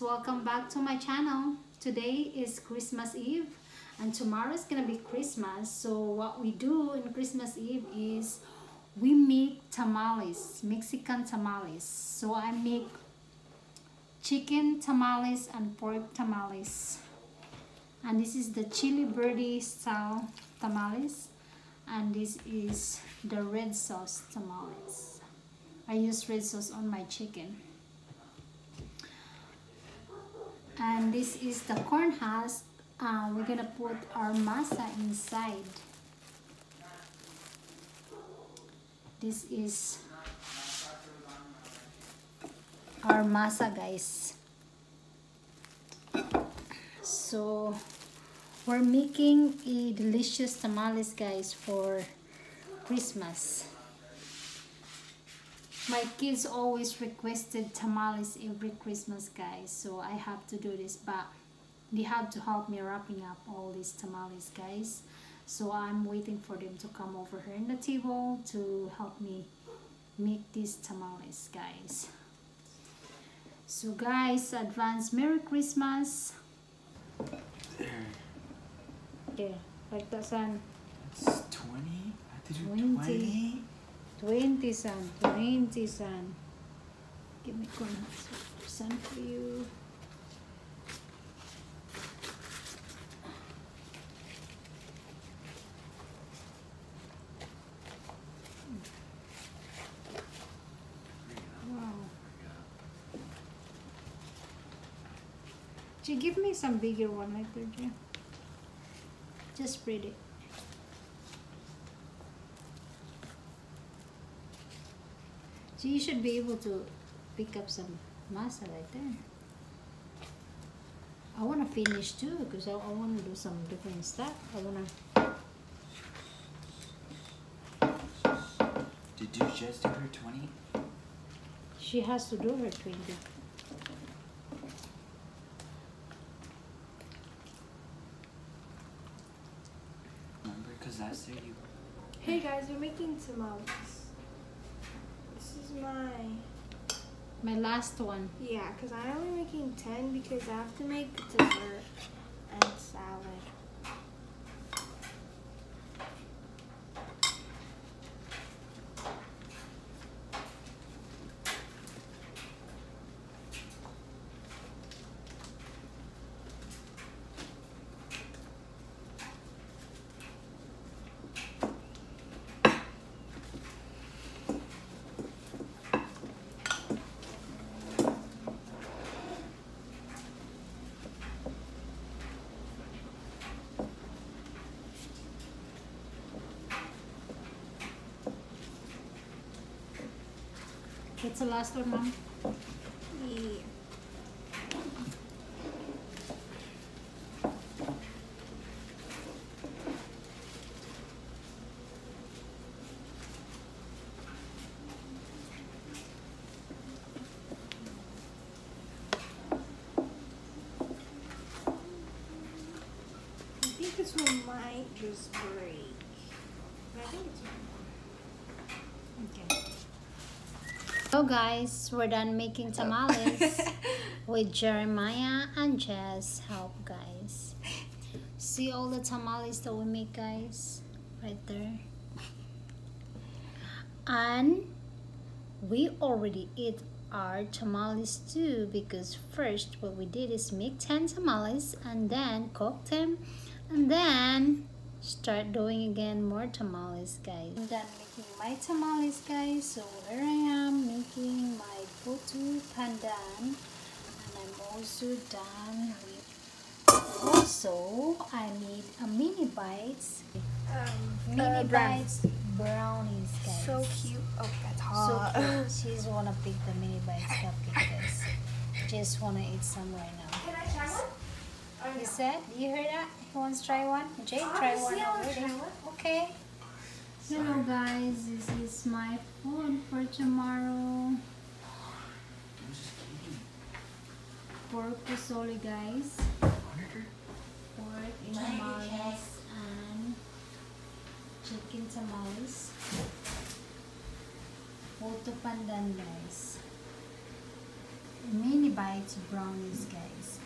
welcome back to my channel. Today is christmas eve and tomorrow is gonna be christmas. So what we do in christmas eve is we make tamales mexican tamales. So i make chicken tamales and pork tamales. And this is the chili verde style tamales and this is the red sauce tamales. I use red sauce on my chicken and this is the corn husk. Uh, we're gonna put our masa inside. This is our masa guys. So we're making a delicious tamales guys for christmas my kids always requested tamales every christmas guys so i have to do this but they have to help me wrapping up all these tamales guys so i'm waiting for them to come over here in the table to help me make these tamales guys so guys advance merry christmas There. okay like that son It's 20? I have to 20. 20? 20 son 20 son give me corn son for you. Wow. Jay, give me some bigger one like that Jay. just spread it So you should be able to pick up some masa right there. I want to finish too because I, I want to do some different stuff. I want to. Did you just do her 20? She has to do her 20. Remember? Because last year you. Hey guys, we're making tamales. This is my My last one. yeah, cause I'm only making ten because I have to make dessert and salad. That's the last one, mom. Yeah. I think this one might just break. I think it's Okay. So guys, we're done making tamales with Jeremiah and Jess help guys. See all the tamales that we make guys right there. And we already ate our tamales too because first what we did is make 10 tamales and then cook them and then start doing again more tamales guys. I'm done making my tamales guys. So here i am making my puto pandan. And i'm also done with also i made a mini bites. Um, mini uh, bites brownies guys. So cute. Oh, that's hot so hot. cute. She's wanna pick the mini bites cupcake guys. Just wanna eat some right now Can I try one? Or you said you heard that he wants to try one jay try one Obviously, I wanna already try one. Okay. Hello guys, this is my food for tomorrow. I'm. Pork pozole guys. Pork in tamales and chicken tamales. Puto pandan guys. mini bites brownies, guys.